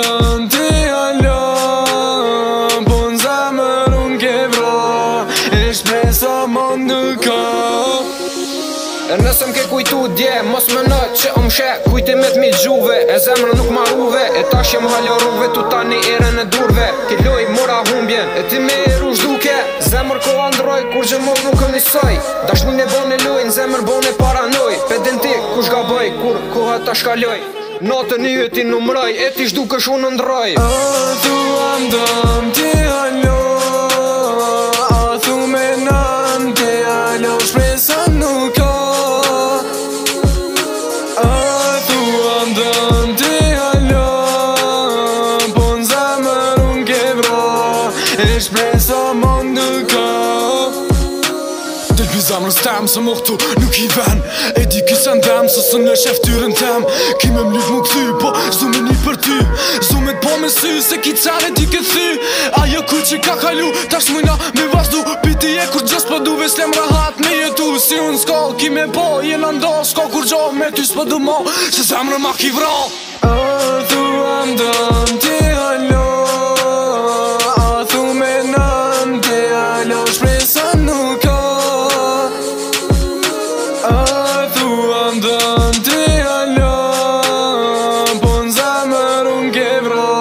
dëmë ti jalo Po në zemër unë ke vro E shpreso më ndëka E nësëm ke kujtu dje Mos më në që umë she Kujti me të mi gjuve E zemër nuk ma uve E tash jem haljaruve Tu ta një ere në durve Ti loj mora humbjen E ti me eru shduke Zemër ko androj Kur gjë mos nuk këmi saj Dashmi në e loj Në zemër e paranoj Pedin ti kush ga bëj Kur koha ta shkaloj Natë një e ti numraj E ti shdu kësh unë ndraj A tu andëm ti alo A tu me nan ti alo Shpresa nuk ka A tu andëm ti alo Po në zemër unë kebra E shpresa më nuk ka Biza në stem se më këtu nuk i ven E di ky se në dem se së nga sheftyrën tem Kime më më këthy po zume një për ty Zume t'po me sy se ki qare di këtë thy Ajo ku që ka kalu ta shmujna me vazdu Piti e kur gjës për duve slem rahat me jetu Si unë s'ko kime po jena ndo s'ko kur gjo me ty s'për du mo Se zemrë ma ki vro Oh, do dëm ndën ti alo Po në zemër unë ke vra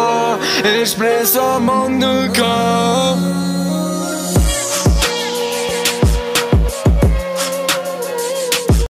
E shpreso më në kam